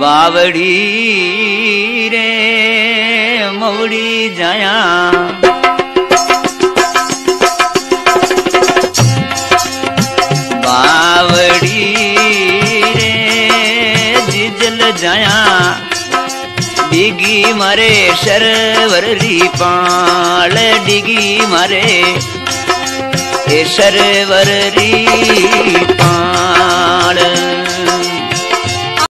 बावड़ी रे, मौड़ी जाया। बावड़ी रे, जिजल जाया। डिगी मारे शरवर री पाल, डिगी मारे शरवर री